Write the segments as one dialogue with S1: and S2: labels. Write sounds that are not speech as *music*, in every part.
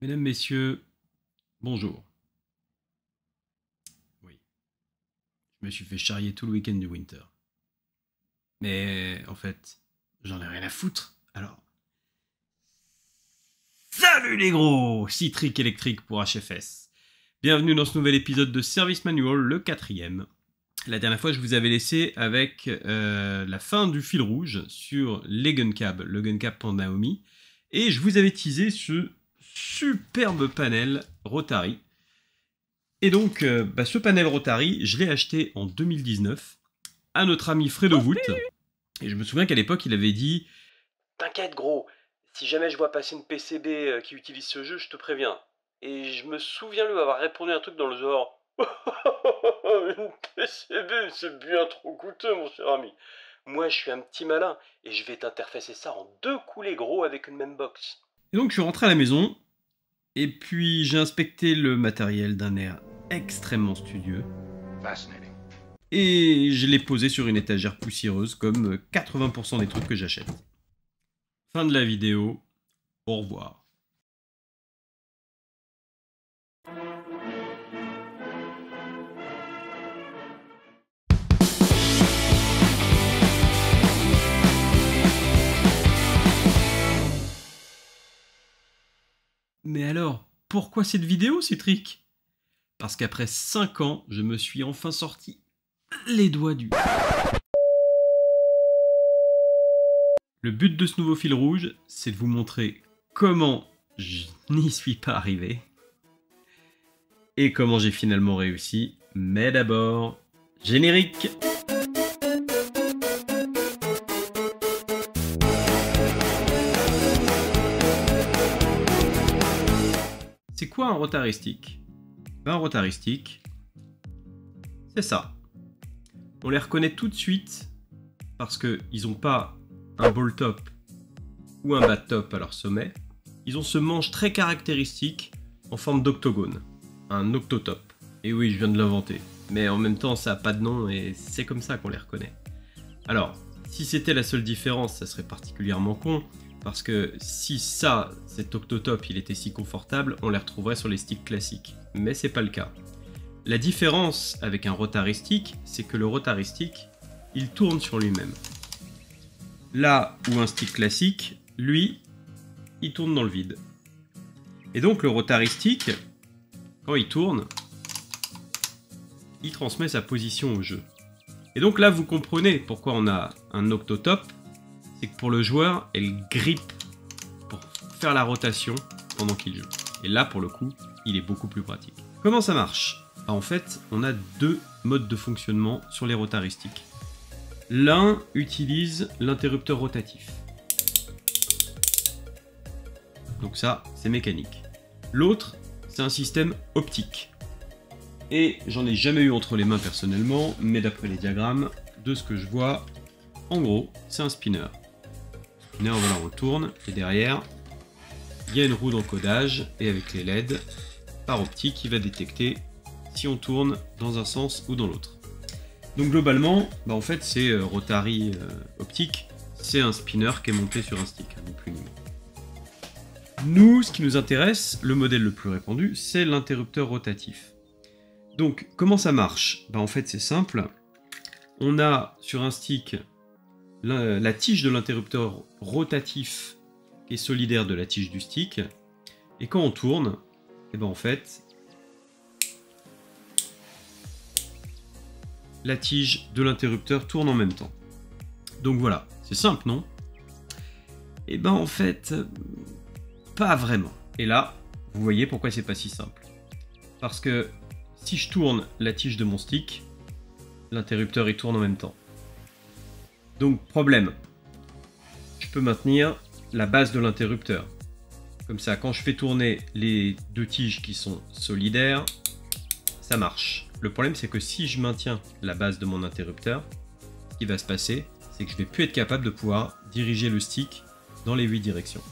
S1: Mesdames, Messieurs, bonjour. Oui. Je me suis fait charrier tout le week-end du Winter. Mais en fait, j'en ai rien à foutre. Alors. Salut les gros Citric électrique pour HFS. Bienvenue dans ce nouvel épisode de Service Manual, le quatrième. La dernière fois, je vous avais laissé avec euh, la fin du fil rouge sur les Guncab, le Guncab Naomi. Et je vous avais teasé ce superbe panel Rotary. Et donc, euh, bah, ce panel Rotary, je l'ai acheté en 2019 à notre ami Fredo Wout. Et je me souviens qu'à l'époque, il avait dit
S2: T'inquiète, gros, si jamais je vois passer une PCB euh, qui utilise ce jeu, je te préviens. Et je me souviens lui avoir répondu un truc dans le genre *laughs* Une PCB, c'est bien trop coûteux, mon cher ami. Moi, je suis un petit malin et je vais t'interfacer ça en deux coulées gros avec une même box.
S1: Et donc, je suis rentré à la maison et puis j'ai inspecté le matériel d'un air extrêmement studieux. Et je l'ai posé sur une étagère poussiéreuse comme 80% des trucs que j'achète. Fin de la vidéo. Au revoir. Mais alors, pourquoi cette vidéo, Citric Parce qu'après 5 ans, je me suis enfin sorti les doigts du... Le but de ce nouveau fil rouge, c'est de vous montrer comment je n'y suis pas arrivé et comment j'ai finalement réussi. Mais d'abord, générique un rotaristique ben, Un rotaristique, c'est ça. On les reconnaît tout de suite parce qu'ils n'ont pas un ball top ou un bat top à leur sommet. Ils ont ce manche très caractéristique en forme d'octogone, un octotop. Et oui, je viens de l'inventer. Mais en même temps, ça n'a pas de nom et c'est comme ça qu'on les reconnaît. Alors, si c'était la seule différence, ça serait particulièrement con, parce que si ça, cet octotop, il était si confortable, on les retrouverait sur les sticks classiques. Mais c'est pas le cas. La différence avec un rotaristique, c'est que le rotaristique, il tourne sur lui-même. Là où un stick classique, lui, il tourne dans le vide. Et donc le rotaristique, quand il tourne, il transmet sa position au jeu. Et donc là, vous comprenez pourquoi on a un octotop c'est que pour le joueur, elle grippe pour faire la rotation pendant qu'il joue. Et là, pour le coup, il est beaucoup plus pratique. Comment ça marche? Bah, En fait, on a deux modes de fonctionnement sur les rotaristiques. L'un utilise l'interrupteur rotatif. Donc ça, c'est mécanique. L'autre, c'est un système optique. Et j'en ai jamais eu entre les mains personnellement, mais d'après les diagrammes, de ce que je vois, en gros, c'est un spinner voilà, on retourne, et derrière, il y a une roue d'encodage, et avec les LED, par optique, il va détecter si on tourne dans un sens ou dans l'autre. Donc globalement, bah, en fait, c'est euh, Rotary euh, optique, c'est un spinner qui est monté sur un stick, hein, plus ni moins. Nous, ce qui nous intéresse, le modèle le plus répandu, c'est l'interrupteur rotatif. Donc, comment ça marche? Bah, En fait, c'est simple. On a sur un stick la, tige de l'interrupteur rotatif est solidaire de la tige du stick. Et quand on tourne, et eh ben en fait, la tige de l'interrupteur tourne en même temps. Donc voilà, c'est simple, non? Et eh ben en fait, pas vraiment. Et là, vous voyez pourquoi c'est pas si simple. Parce que si je tourne la tige de mon stick, l'interrupteur il tourne en même temps. Donc problème, je peux maintenir la base de l'interrupteur. Comme ça, quand je fais tourner les deux tiges qui sont solidaires, ça marche. Le problème, c'est que si je maintiens la base de mon interrupteur, ce qui va se passer, c'est que je vais plus être capable de pouvoir diriger le stick dans les 8 directions.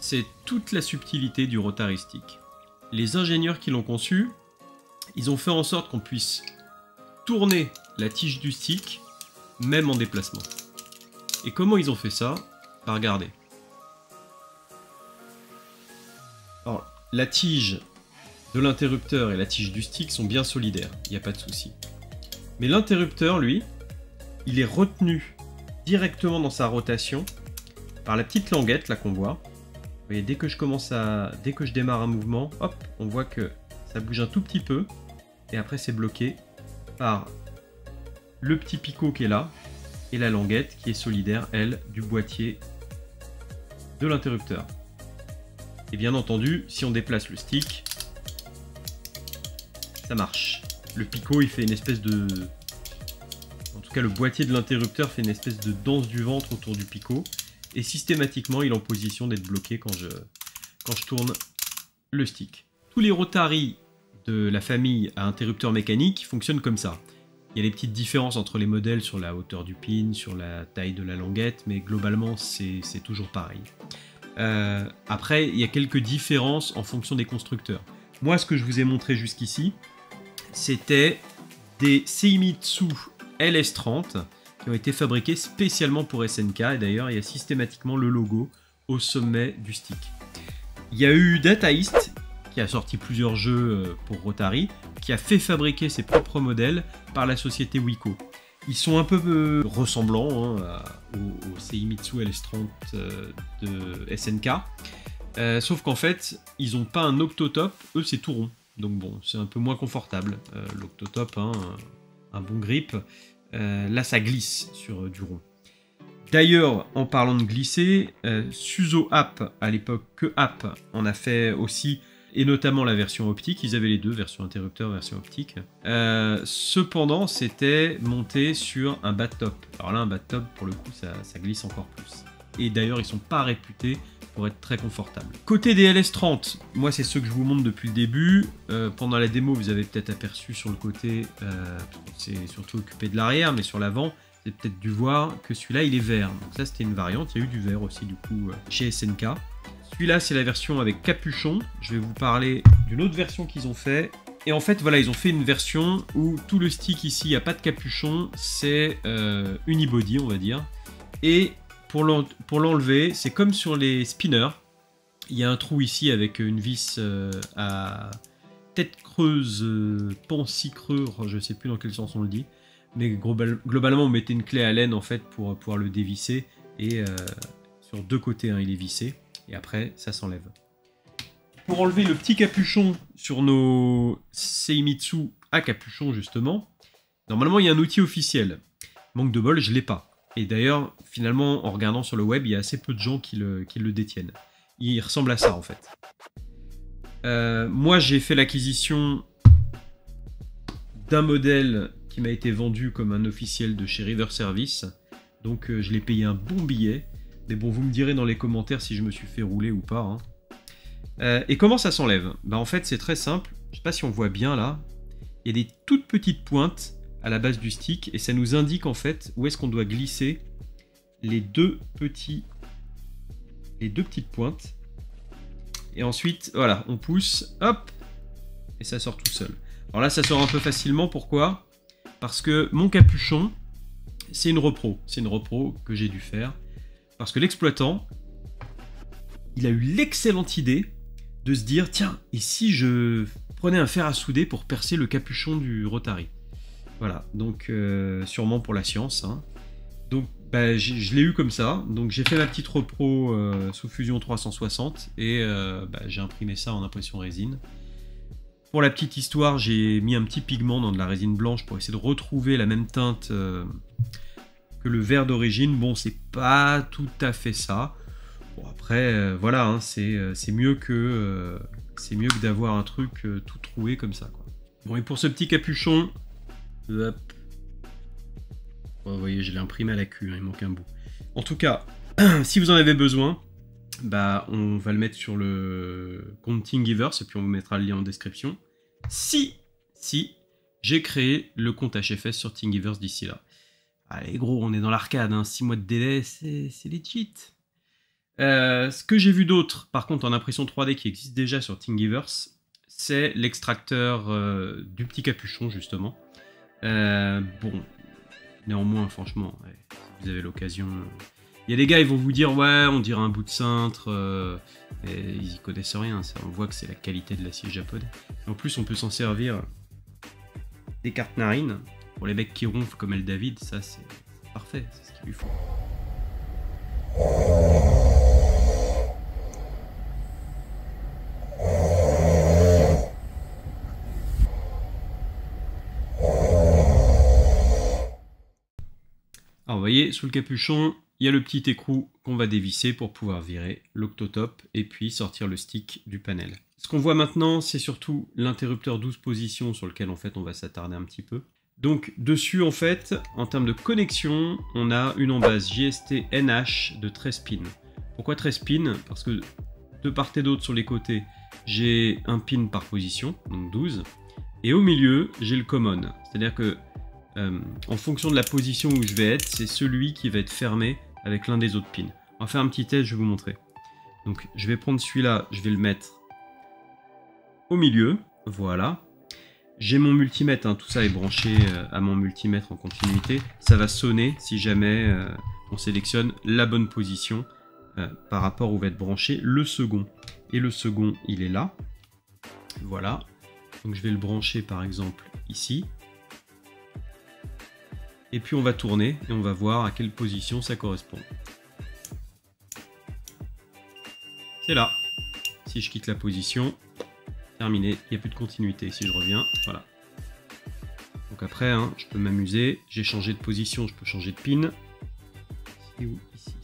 S1: C'est toute la subtilité du rotaristique. Les ingénieurs qui l'ont conçu, ils ont fait en sorte qu'on puisse tourner la tige du stick, même en déplacement. Et comment ils ont fait ça Bah regardez. Alors, la tige de l'interrupteur et la tige du stick sont bien solidaires, il n'y a pas de souci. Mais l'interrupteur, lui, il est retenu directement dans sa rotation par la petite languette là qu'on voit. Vous voyez, dès que je commence à, dès que je démarre un mouvement, hop, on voit que ça bouge un tout petit peu et après c'est bloqué par le petit picot qui est là et la languette qui est solidaire, elle, du boîtier de l'interrupteur. Et bien entendu, si on déplace le stick, ça marche. Le picot, il fait une espèce de... En tout cas, le boîtier de l'interrupteur fait une espèce de danse du ventre autour du picot. Et systématiquement, il est en position d'être bloqué quand je, quand je tourne le stick. Tous les Rotary de la famille à interrupteur mécanique fonctionnent comme ça. Il y a les petites différences entre les modèles sur la hauteur du pin, sur la taille de la languette, mais globalement c'est toujours pareil. Euh, après, il y a quelques différences en fonction des constructeurs. Moi, ce que je vous ai montré jusqu'ici, c'était des Seimitsu LS30 qui ont été fabriqués spécialement pour SNK, et d'ailleurs, il y a systématiquement le logo au sommet du stick. Il y a eu Data East qui a sorti plusieurs jeux euh, pour Rotary, qui a fait fabriquer ses propres modèles par la société Wiko. Ils sont un peu euh, ressemblants hein, au, Seimitsu LS30 euh, de SNK, sauf qu'en fait, ils n'ont pas un octotop, eux c'est tout rond. Donc bon, c'est un peu moins confortable. L'octotop, hein, un bon grip, là ça glisse sur du rond. D'ailleurs, en parlant de glisser, Suzo App, à l'époque que App, on a fait aussi et notamment la version optique. Ils avaient les deux, version interrupteur, version optique. Euh, cependant, c'était monté sur un bas top. Alors là, un bas top, pour le coup, ça, glisse encore plus. Et d'ailleurs, ils sont pas réputés pour être très confortables. Côté des LS30, moi c'est ceux que je vous montre depuis le début. Euh, pendant la démo, vous avez peut-être aperçu sur le côté, euh, c'est surtout occupé de l'arrière, mais sur l'avant, vous avez peut-être dû voir que celui-là il est vert. Donc ça c'était une variante, il y a eu du vert aussi du coup chez SNK. Celui-là, c'est la version avec capuchon. Je vais vous parler d'une autre version qu'ils ont fait. Et en fait, voilà, ils ont fait une version où tout le stick ici, il n'y a pas de capuchon. C'est euh, unibody, on va dire. Et pour l'enlever, c'est comme sur les spinners. Il y a un trou ici avec une vis euh, à tête creuse, euh, creux, je ne sais plus dans quel sens on le dit. Mais globalement, on mettait une clé à laine en fait pour pouvoir le dévisser. Et euh, sur deux côtés, hein, il est vissé et après ça s'enlève. Pour enlever le petit capuchon sur nos Seimitsu à capuchon justement, normalement il y a un outil officiel. Manque de bol, je l'ai pas. Et d'ailleurs, finalement, en regardant sur le web, il y a assez peu de gens qui le, détiennent. Il ressemble à ça en fait. Euh, moi j'ai fait l'acquisition d'un modèle qui m'a été vendu comme un officiel de chez River Service. Donc euh, je l'ai payé un bon billet. Mais bon, vous me direz dans les commentaires si je me suis fait rouler ou pas. Hein. Euh, et comment ça s'enlève? Bah en fait c'est très simple. Je sais pas si on voit bien là. Il y a des toutes petites pointes à la base du stick et ça nous indique en fait où est-ce qu'on doit glisser les deux petits les deux petites pointes. Et ensuite, voilà, on pousse, hop, et ça sort tout seul. Alors là, ça sort un peu facilement, pourquoi? Parce que mon capuchon, c'est une repro. C'est une repro que j'ai dû faire. Parce que l'exploitant, il a eu l'excellente idée de se dire tiens, et si je prenais un fer à souder pour percer le capuchon du Rotary? Voilà, donc euh, sûrement pour la science. Hein. Donc bah, je l'ai eu comme ça. Donc j'ai fait ma petite repro euh, sous Fusion 360 et euh, bah, j'ai imprimé ça en impression résine. Pour la petite histoire, j'ai mis un petit pigment dans de la résine blanche pour essayer de retrouver la même teinte le verre d'origine, bon, c'est pas tout à fait ça. Bon, après, euh, voilà, hein, euh, c'est mieux que euh, c'est mieux que d'avoir un truc tout troué comme ça. Bon, et pour ce petit capuchon, hop. vous voyez, je l'ai imprimé à la queue, hein, il manque un bout. En tout cas, *clears throat* si vous en avez besoin, bah, on va le mettre sur le compte Thingiverse et puis on vous mettra le lien en description. Si, si, j'ai créé le compte HFS sur Thingiverse d'ici là. Allez gros, on est dans l'arcade, 6 hein. mois de délai, c'est legit. Euh, ce que j'ai vu d'autre, par contre en impression 3D qui existe déjà sur Thingiverse, c'est l'extracteur euh, du petit capuchon justement. Euh, bon, néanmoins franchement, si vous avez l'occasion, Il y a des gars, ils vont vous dire, ouais, on dirait un bout de cintre, euh, et ils y connaissent rien, on voit que c'est la qualité de l'acier japonais. En plus, on peut s'en servir des cartes narines, pour les mecs qui ronflent comme El David, ça c'est parfait, c'est ce qu'il lui faut. Alors vous voyez, sous le capuchon, il y a le petit écrou qu'on va dévisser pour pouvoir virer l'octotope et puis sortir le stick du panel. Ce qu'on voit maintenant, c'est surtout l'interrupteur 12 positions sur lequel en fait on va s'attarder un petit peu. Donc dessus en fait, en termes de connexion, on a une en base JST NH de 13 pins. Pourquoi 13 pins Parce que de part et d'autre sur les côtés, j'ai un pin par position, donc 12. Et au milieu, j'ai le common. C'est-à-dire que euh, en fonction de la position où je vais être, c'est celui qui va être fermé avec l'un des autres pins. On va faire un petit test, je vais vous montrer. Donc je vais prendre celui-là, je vais le mettre au milieu, voilà. J'ai mon multimètre, hein, tout ça est branché euh, à mon multimètre en continuité. Ça va sonner si jamais euh, on sélectionne la bonne position par rapport où va être branché le second. Et le second, il est là. Voilà. Donc je vais le brancher par exemple ici. Et puis on va tourner et on va voir à quelle position ça correspond. C'est là. Si je quitte la position, terminé, il n'y a plus de continuité. Si je reviens, voilà. Donc après, hein, je peux m'amuser. J'ai changé de position, je peux changer de pin. Ici ou ici.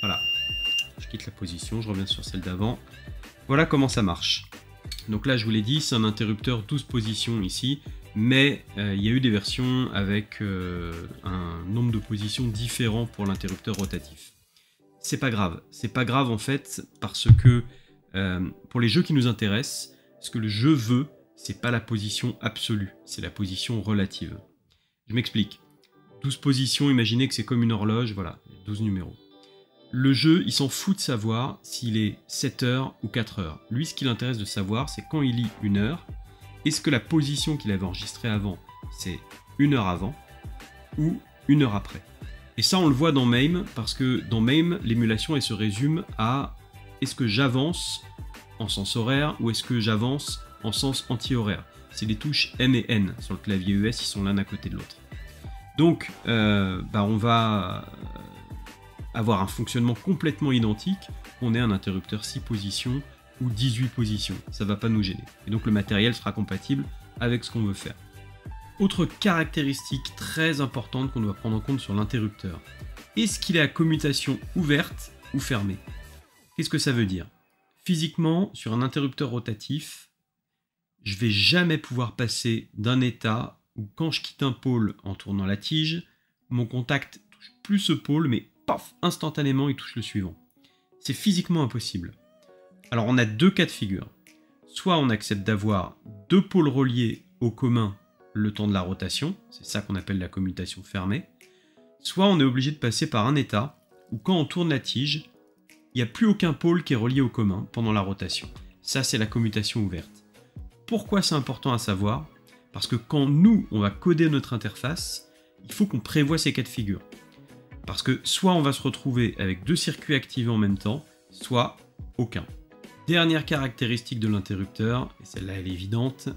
S1: Voilà. Je quitte la position, je reviens sur celle d'avant. Voilà comment ça marche. Donc là, je vous l'ai dit, c'est un interrupteur 12 positions ici mais euh, il y a eu des versions avec euh, un nombre de positions différent pour l'interrupteur rotatif. C'est pas grave, c'est pas grave en fait parce que euh, pour les jeux qui nous intéressent, ce que le jeu veut, c'est pas la position absolue, c'est la position relative. Je m'explique. 12 positions, imaginez que c'est comme une horloge, voilà, 12 numéros. Le jeu, il s'en fout de savoir s'il est 7 heures ou 4 heures. Lui, ce qui l'intéresse de savoir, c'est quand il lit une heure, est-ce que la position qu'il avait enregistrée avant, c'est une heure avant ou une heure après? Et ça, on le voit dans MAME, parce que dans MAME, l'émulation, elle se résume à est-ce que j'avance en sens horaire ou est-ce que j'avance en sens anti-horaire? C'est les touches M et N sur le clavier ES, ils sont l'un à côté de l'autre. Donc, euh, bah, on va avoir un fonctionnement complètement identique. On est un interrupteur 6 positions ou 18 positions, ça va pas nous gêner. Et donc le matériel sera compatible avec ce qu'on veut faire. Autre caractéristique très importante qu'on doit prendre en compte sur l'interrupteur. Est-ce qu'il est à commutation ouverte ou fermée? Qu'est-ce que ça veut dire? Physiquement, sur un interrupteur rotatif, je vais jamais pouvoir passer d'un état où quand je quitte un pôle en tournant la tige, mon contact touche plus ce pôle, mais paf, instantanément il touche le suivant. C'est physiquement impossible. Alors on a deux cas de figure. Soit on accepte d'avoir deux pôles reliés au commun le temps de la rotation, c'est ça qu'on appelle la commutation fermée, soit on est obligé de passer par un état où quand on tourne la tige, il n'y a plus aucun pôle qui est relié au commun pendant la rotation. Ça c'est la commutation ouverte. Pourquoi c'est important à savoir? Parce que quand nous, on va coder notre interface, il faut qu'on prévoie ces cas de figure. Parce que soit on va se retrouver avec deux circuits activés en même temps, soit aucun. Dernière caractéristique de l'interrupteur, et celle-là elle est évidente,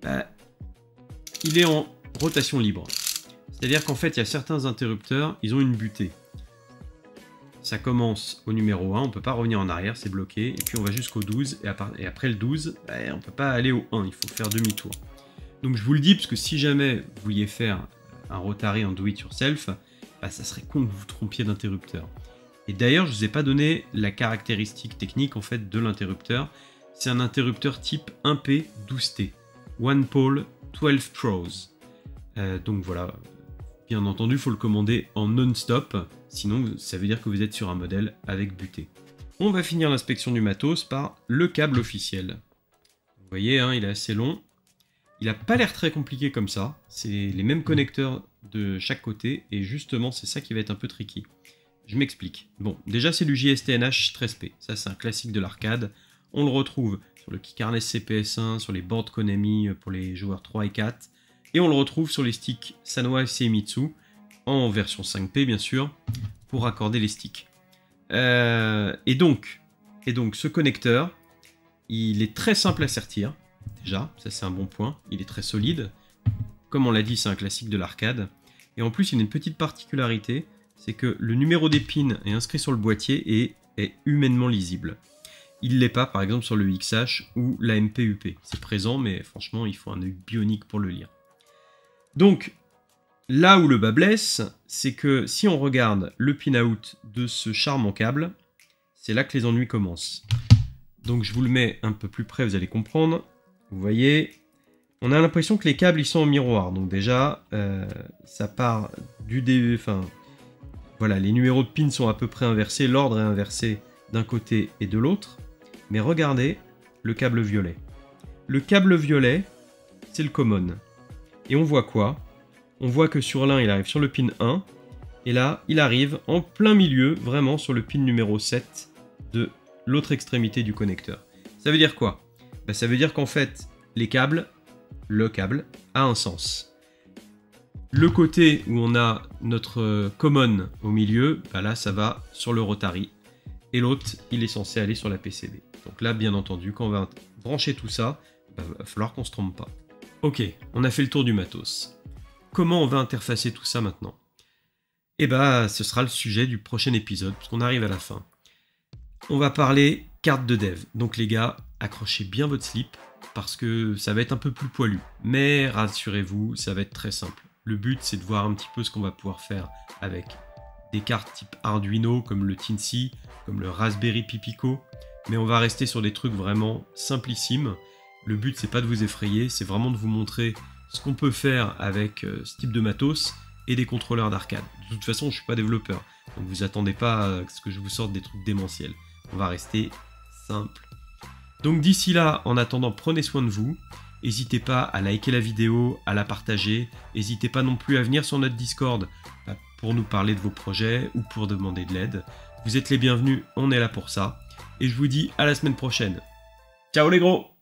S1: bah, il est en rotation libre. C'est-à-dire qu'en fait, il y a certains interrupteurs, ils ont une butée. Ça commence au numéro 1, on peut pas revenir en arrière, c'est bloqué, et puis on va jusqu'au 12, et, après le 12, bah, on ne peut pas aller au 1, il faut faire demi-tour. Donc je vous le dis, parce que si jamais vous vouliez faire un rotary en do it yourself, bah, ça serait con que vous trompiez d'interrupteur. Et d'ailleurs, je vous ai pas donné la caractéristique technique en fait de l'interrupteur. C'est un interrupteur type 1P 12T, One Pole 12 Pros. Euh, donc voilà, bien entendu, il faut le commander en non-stop, sinon ça veut dire que vous êtes sur un modèle avec butée. On va finir l'inspection du matos par le câble officiel. Vous voyez, hein, il est assez long. Il n'a pas l'air très compliqué comme ça. C'est les mêmes connecteurs de chaque côté, et justement, c'est ça qui va être un peu tricky. Je m'explique. Bon, déjà c'est du JSTNH 13P, ça c'est un classique de l'arcade. On le retrouve sur le Kikarnes CPS1, sur les boards Konami pour les joueurs 3 et 4, et on le retrouve sur les sticks Sanwa et Seimitsu en version 5P bien sûr, pour raccorder les sticks. Euh, et, donc, et donc, ce connecteur, il est très simple à sertir, déjà, ça c'est un bon point, il est très solide. Comme on l'a dit, c'est un classique de l'arcade. Et en plus, il a une petite particularité, c'est que le numéro des pins est inscrit sur le boîtier et est humainement lisible. Il l'est pas, par exemple, sur le XH ou la MPUP. C'est présent, mais franchement, il faut un œil bionique pour le lire. Donc, là où le bas blesse, c'est que si on regarde le pin-out de ce charmant câble, c'est là que les ennuis commencent. Donc, je vous le mets un peu plus près, vous allez comprendre. Vous voyez, on a l'impression que les câbles ils sont au miroir. Donc déjà, euh, ça part du début. Enfin, voilà, les numéros de pins sont à peu près inversés, l'ordre est inversé d'un côté et de l'autre. Mais regardez le câble violet. Le câble violet, c'est le common. Et on voit quoi? On voit que sur l'un, il arrive sur le pin 1. Et là, il arrive en plein milieu, vraiment sur le pin numéro 7 de l'autre extrémité du connecteur. Ça veut dire quoi? Ben, Ça veut dire qu'en fait, les câbles, le câble, a un sens. Le côté où on a notre common au milieu, ben là, ça va sur le rotary. Et l'autre, il est censé aller sur la PCB. Donc là, bien entendu, quand on va brancher tout ça, il bah, va falloir qu'on se trompe pas. Ok, on a fait le tour du matos. Comment on va interfacer tout ça maintenant? Eh bah, ce sera le sujet du prochain épisode, puisqu'on arrive à la fin. On va parler carte de dev. Donc les gars, accrochez bien votre slip, parce que ça va être un peu plus poilu. Mais rassurez-vous, ça va être très simple. Le but, c'est de voir un petit peu ce qu'on va pouvoir faire avec des cartes type Arduino, comme le Tinsy, comme le Raspberry Pipico, mais on va rester sur des trucs vraiment simplissimes. Le but c'est pas de vous effrayer, c'est vraiment de vous montrer ce qu'on peut faire avec euh, ce type de matos et des contrôleurs d'arcade. De toute façon, je suis pas développeur, donc vous attendez pas à ce que je vous sorte des trucs démentiels. On va rester simple. Donc d'ici là, en attendant, prenez soin de vous. N'hésitez pas à liker la vidéo, à la partager. N'hésitez pas non plus à venir sur notre Discord bah, pour nous parler de vos projets ou pour demander de l'aide. Vous êtes les bienvenus, on est là pour ça et je vous dis à la semaine prochaine. Ciao les gros